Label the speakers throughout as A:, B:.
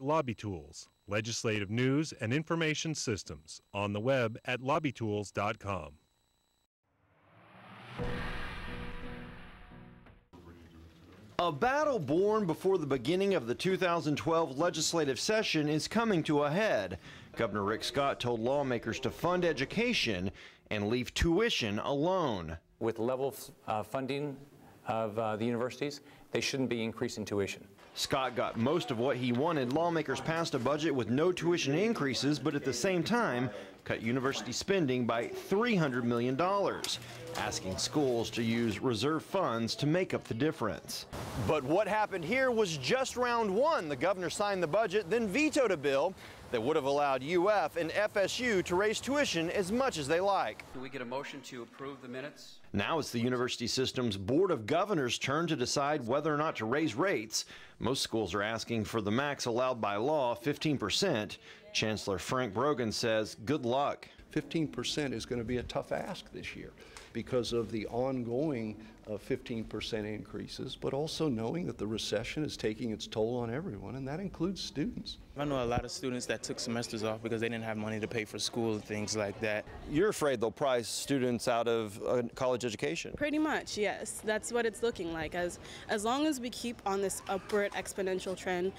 A: Lobby Tools, legislative news and information systems, on the web at lobbytools.com.
B: A battle born before the beginning of the 2012 legislative session is coming to a head. Governor Rick Scott told lawmakers to fund education and leave tuition alone.
C: With level uh, funding of uh, the universities, they shouldn't be increasing tuition.
B: Scott got most of what he wanted. Lawmakers passed a budget with no tuition increases, but at the same time, cut university spending by $300 million, asking schools to use reserve funds to make up the difference. But what happened here was just round one. The governor signed the budget, then vetoed a bill that would have allowed UF and FSU to raise tuition as much as they like.
D: Can we get a motion to approve the minutes?
B: Now it's the university system's Board of Governors' turn to decide whether or not to raise rates. Most schools are asking for the max allowed by law, 15%. Chancellor Frank Brogan says, good luck.
E: 15% is going to be a tough ask this year because of the ongoing uh, 15% increases, but also knowing that the recession is taking its toll on everyone, and that includes students.
F: I know a lot of students that took semesters off because they didn't have money to pay for school and things like that.
B: You're afraid they'll price students out of uh, college education?
G: Pretty much, yes. That's what it's looking like. As, as long as we keep on this upward exponential trend,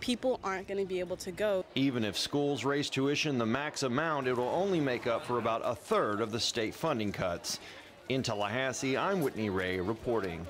G: people aren't going to be able to go.
B: Even if schools raise tuition the max amount, it will only make up for about a third of the state funding cuts. In Tallahassee, I'm Whitney Ray reporting.